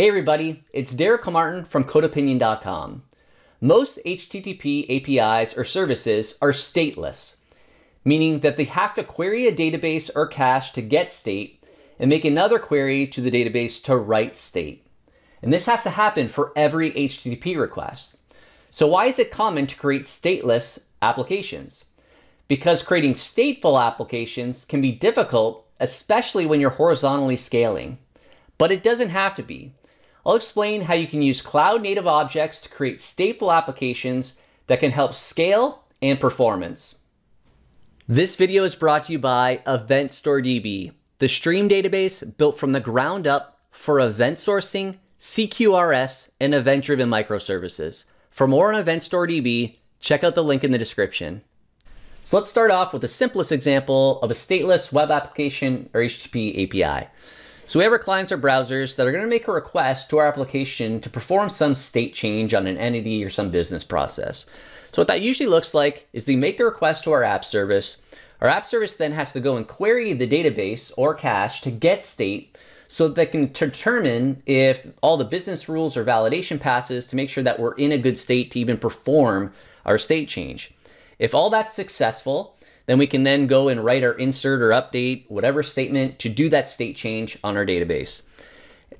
Hey everybody, it's Derek Comartin from CodeOpinion.com. Most HTTP APIs or services are stateless, meaning that they have to query a database or cache to get state and make another query to the database to write state. And this has to happen for every HTTP request. So why is it common to create stateless applications? Because creating stateful applications can be difficult, especially when you're horizontally scaling. But it doesn't have to be. I'll explain how you can use cloud native objects to create stateful applications that can help scale and performance. This video is brought to you by Event Store DB, the stream database built from the ground up for event sourcing, CQRS, and event-driven microservices. For more on Event Store DB, check out the link in the description. So let's start off with the simplest example of a stateless web application or HTTP API. So we have our clients or browsers that are going to make a request to our application to perform some state change on an entity or some business process. So what that usually looks like is they make the request to our app service. Our app service then has to go and query the database or cache to get state so that they can determine if all the business rules or validation passes to make sure that we're in a good state to even perform our state change. If all that's successful, then we can then go and write our insert or update, whatever statement to do that state change on our database.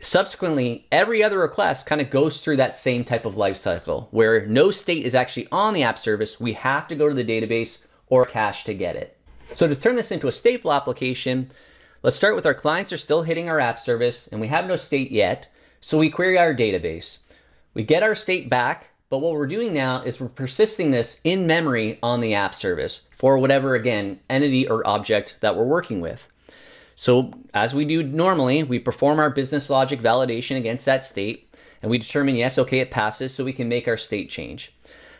Subsequently, every other request kind of goes through that same type of life cycle where no state is actually on the app service. We have to go to the database or cache to get it. So to turn this into a stateful application, let's start with our clients are still hitting our app service and we have no state yet. So we query our database. We get our state back but what we're doing now is we're persisting this in memory on the app service for whatever, again, entity or object that we're working with. So as we do normally, we perform our business logic validation against that state and we determine, yes, okay, it passes so we can make our state change.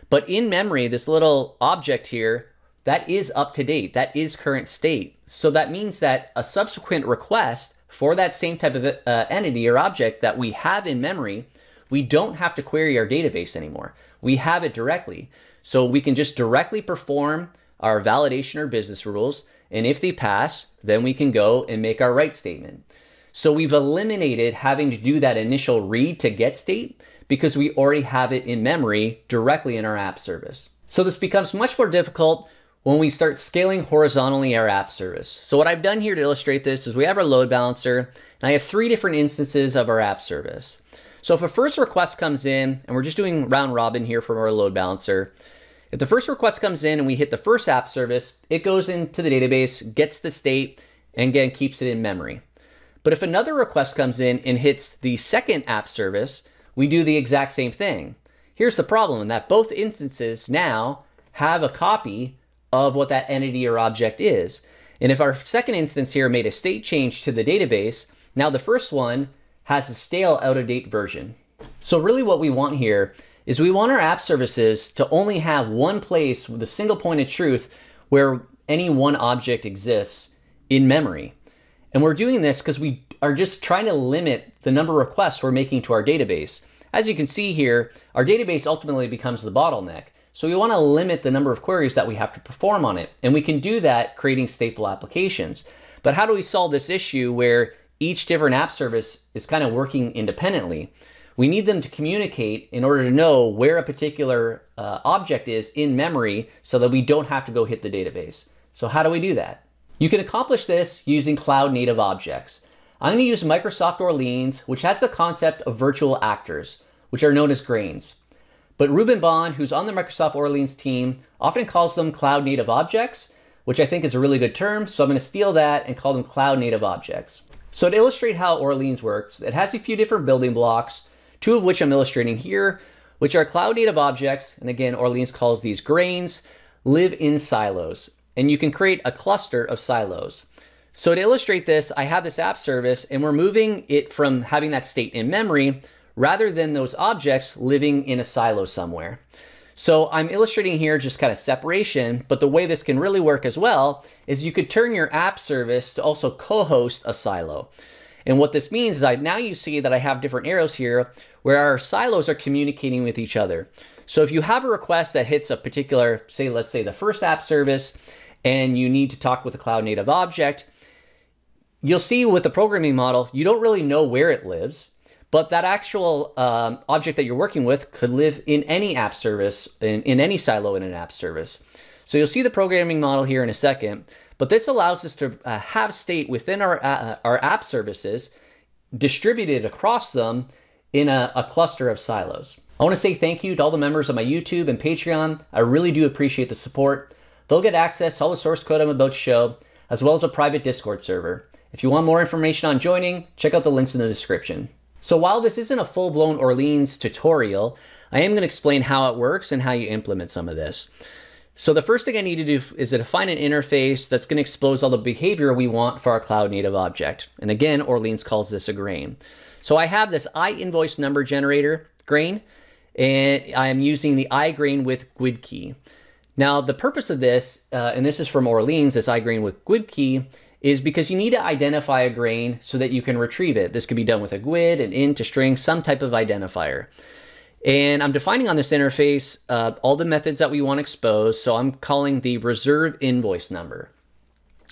But in memory, this little object here, that is up to date. That is current state. So that means that a subsequent request for that same type of uh, entity or object that we have in memory we don't have to query our database anymore. We have it directly. So we can just directly perform our validation or business rules. And if they pass, then we can go and make our write statement. So we've eliminated having to do that initial read to get state because we already have it in memory directly in our app service. So this becomes much more difficult when we start scaling horizontally our app service. So what I've done here to illustrate this is we have our load balancer and I have three different instances of our app service. So if a first request comes in, and we're just doing round robin here for our load balancer, if the first request comes in and we hit the first app service, it goes into the database, gets the state, and again keeps it in memory. But if another request comes in and hits the second app service, we do the exact same thing. Here's the problem in that both instances now have a copy of what that entity or object is. And if our second instance here made a state change to the database, now the first one has a stale, out of date version. So, really, what we want here is we want our app services to only have one place with a single point of truth where any one object exists in memory. And we're doing this because we are just trying to limit the number of requests we're making to our database. As you can see here, our database ultimately becomes the bottleneck. So we want to limit the number of queries that we have to perform on it. And we can do that creating stateful applications. But how do we solve this issue where each different app service is kind of working independently. We need them to communicate in order to know where a particular uh, object is in memory so that we don't have to go hit the database. So how do we do that? You can accomplish this using cloud native objects. I'm going to use Microsoft Orleans, which has the concept of virtual actors, which are known as grains. But Reuben Bond, who's on the Microsoft Orleans team, often calls them cloud native objects, which I think is a really good term. So I'm going to steal that and call them cloud native objects. So to illustrate how Orleans works, it has a few different building blocks, two of which I'm illustrating here, which are cloud native objects, and again, Orleans calls these grains, live in silos. And you can create a cluster of silos. So to illustrate this, I have this app service and we're moving it from having that state in memory rather than those objects living in a silo somewhere. So I'm illustrating here just kind of separation, but the way this can really work as well is you could turn your app service to also co-host a silo. And what this means is I now you see that I have different arrows here where our silos are communicating with each other. So if you have a request that hits a particular, say, let's say the first app service, and you need to talk with a cloud native object, you'll see with the programming model, you don't really know where it lives but that actual um, object that you're working with could live in any app service, in, in any silo in an app service. So you'll see the programming model here in a second, but this allows us to uh, have state within our, uh, our app services distributed across them in a, a cluster of silos. I want to say thank you to all the members of my YouTube and Patreon. I really do appreciate the support. They'll get access to all the source code I'm about to show, as well as a private Discord server. If you want more information on joining, check out the links in the description. So while this isn't a full-blown Orleans tutorial, I am going to explain how it works and how you implement some of this. So the first thing I need to do is to define an interface that's going to expose all the behavior we want for our cloud native object. And again, Orleans calls this a grain. So I have this iInvoice number generator grain, and I'm using the iGrain with GUID key. Now, the purpose of this, uh, and this is from Orleans, this iGrain with GUID key, is because you need to identify a grain so that you can retrieve it. This could be done with a GUID, an int, a string, some type of identifier. And I'm defining on this interface uh, all the methods that we want to expose. So I'm calling the reserve invoice number.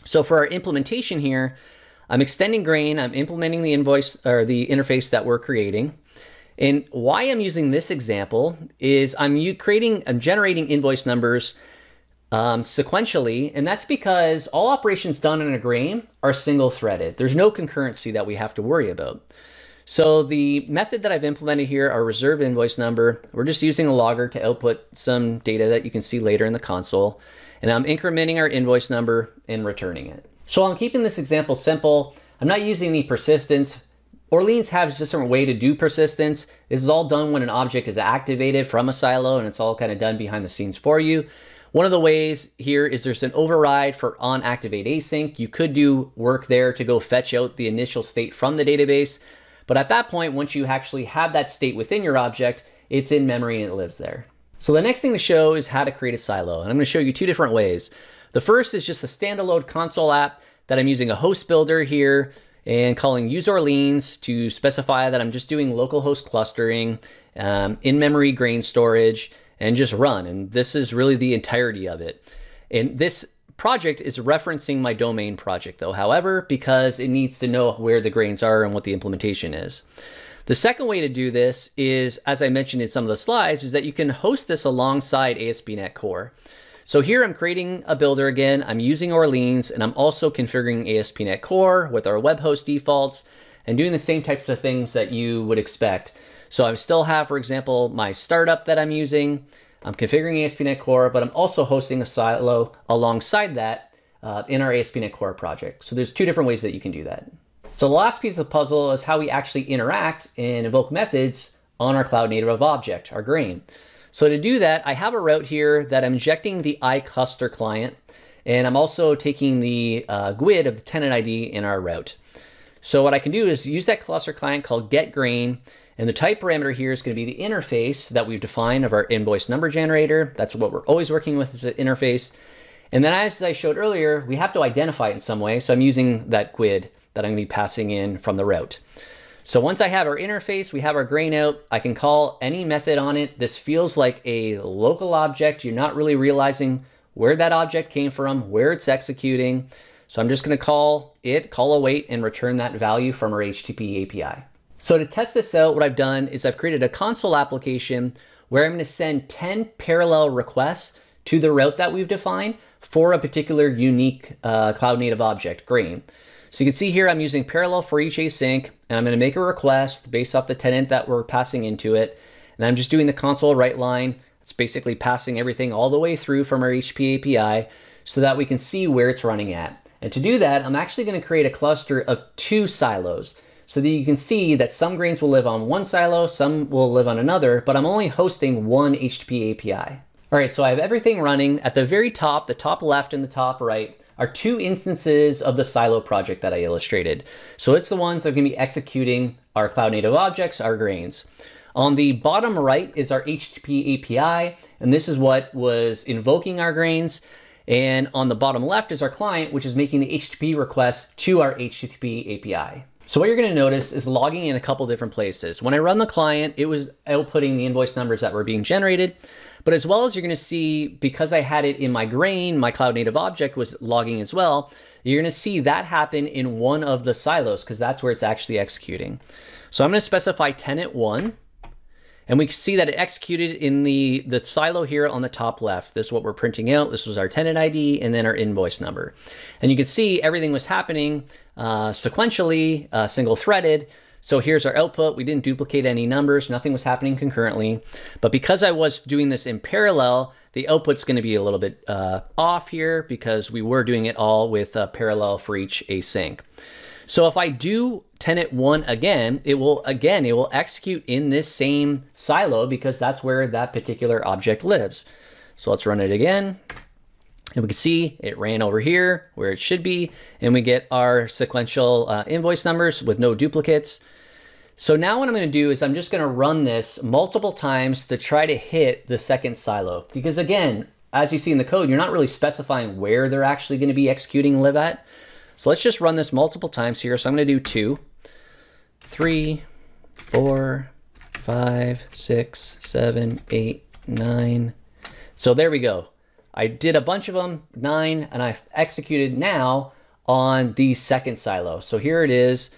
So for our implementation here, I'm extending grain, I'm implementing the invoice or the interface that we're creating. And why I'm using this example is I'm creating, I'm generating invoice numbers um, sequentially, and that's because all operations done in a grain are single threaded. There's no concurrency that we have to worry about. So the method that I've implemented here, our reserve invoice number, we're just using a logger to output some data that you can see later in the console. And I'm incrementing our invoice number and returning it. So I'm keeping this example simple. I'm not using any persistence. Orleans has a different way to do persistence. This is all done when an object is activated from a silo and it's all kind of done behind the scenes for you. One of the ways here is there's an override for on activate async. You could do work there to go fetch out the initial state from the database. But at that point, once you actually have that state within your object, it's in memory and it lives there. So the next thing to show is how to create a silo. And I'm gonna show you two different ways. The first is just a standalone console app that I'm using a host builder here and calling use Orleans to specify that I'm just doing local host clustering, um, in-memory grain storage, and just run. And this is really the entirety of it. And this project is referencing my domain project though, however, because it needs to know where the grains are and what the implementation is. The second way to do this is, as I mentioned in some of the slides, is that you can host this alongside ASP.NET Core. So here I'm creating a builder again, I'm using Orleans, and I'm also configuring ASP.NET Core with our web host defaults and doing the same types of things that you would expect. So I still have, for example, my startup that I'm using, I'm configuring ASP.NET Core, but I'm also hosting a silo alongside that uh, in our ASP.NET Core project. So there's two different ways that you can do that. So the last piece of the puzzle is how we actually interact and invoke methods on our cloud native object, our grain. So to do that, I have a route here that I'm injecting the iCluster client, and I'm also taking the uh, GUID of the tenant ID in our route. So what I can do is use that cluster client called get getGrain, and the type parameter here is going to be the interface that we've defined of our invoice number generator. That's what we're always working with as an interface. And then as I showed earlier, we have to identify it in some way. So I'm using that GUID that I'm going to be passing in from the route. So once I have our interface, we have our grain out, I can call any method on it. This feels like a local object. You're not really realizing where that object came from, where it's executing. So I'm just going to call it, call await, and return that value from our HTTP API. So to test this out, what I've done is I've created a console application where I'm going to send 10 parallel requests to the route that we've defined for a particular unique uh, cloud native object, grain. So you can see here I'm using parallel for each async, and I'm going to make a request based off the tenant that we're passing into it. And I'm just doing the console write line. It's basically passing everything all the way through from our HTTP API so that we can see where it's running at. And to do that, I'm actually going to create a cluster of two silos so that you can see that some grains will live on one silo, some will live on another, but I'm only hosting one HTTP API. All right, so I have everything running. At the very top, the top left and the top right, are two instances of the silo project that I illustrated. So it's the ones that are gonna be executing our cloud native objects, our grains. On the bottom right is our HTTP API, and this is what was invoking our grains. And on the bottom left is our client, which is making the HTTP request to our HTTP API. So what you're gonna notice is logging in a couple different places. When I run the client, it was outputting the invoice numbers that were being generated, but as well as you're gonna see, because I had it in my grain, my cloud native object was logging as well, you're going to see that happen in one of the silos because that's where it's actually executing. So I'm going to specify tenant one. And we can see that it executed in the, the silo here on the top left. This is what we're printing out. This was our tenant ID and then our invoice number. And you can see everything was happening uh, sequentially, uh, single threaded. So here's our output. We didn't duplicate any numbers. Nothing was happening concurrently. But because I was doing this in parallel, the output's going to be a little bit uh, off here because we were doing it all with parallel for each async. So if I do tenant one again, it will again, it will execute in this same silo because that's where that particular object lives. So let's run it again. And we can see it ran over here where it should be. And we get our sequential uh, invoice numbers with no duplicates. So now what I'm going to do is I'm just going to run this multiple times to try to hit the second silo. Because again, as you see in the code, you're not really specifying where they're actually going to be executing live at. So let's just run this multiple times here. So I'm going to do two, three, four, five, six, seven, eight, nine. So there we go. I did a bunch of them, nine, and I've executed now on the second silo. So here it is.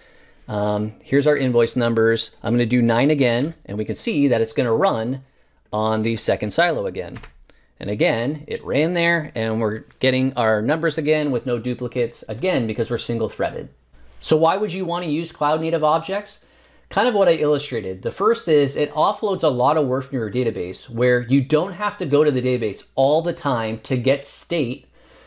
Um, here's our invoice numbers. I'm going to do nine again, and we can see that it's going to run on the second silo again. And again, it ran there, and we're getting our numbers again with no duplicates, again, because we're single threaded. So why would you want to use cloud native objects? Kind of what I illustrated. The first is it offloads a lot of work from your database where you don't have to go to the database all the time to get state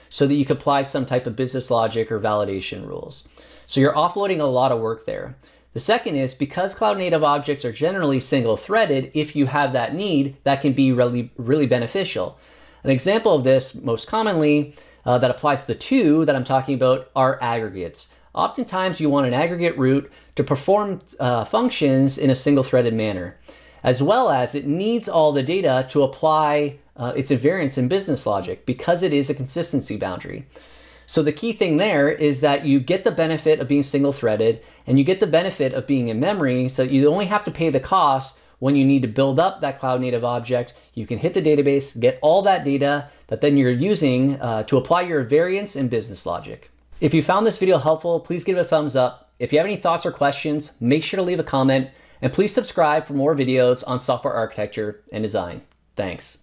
so that you can apply some type of business logic or validation rules. So you're offloading a lot of work there. The second is because cloud native objects are generally single threaded, if you have that need, that can be really, really beneficial. An example of this most commonly uh, that applies to the two that I'm talking about are aggregates. Oftentimes you want an aggregate root to perform uh, functions in a single threaded manner, as well as it needs all the data to apply uh, its invariants in business logic because it is a consistency boundary. So the key thing there is that you get the benefit of being single threaded and you get the benefit of being in memory so you only have to pay the cost when you need to build up that cloud native object. You can hit the database, get all that data that then you're using uh, to apply your variance in business logic. If you found this video helpful, please give it a thumbs up. If you have any thoughts or questions, make sure to leave a comment and please subscribe for more videos on software architecture and design. Thanks.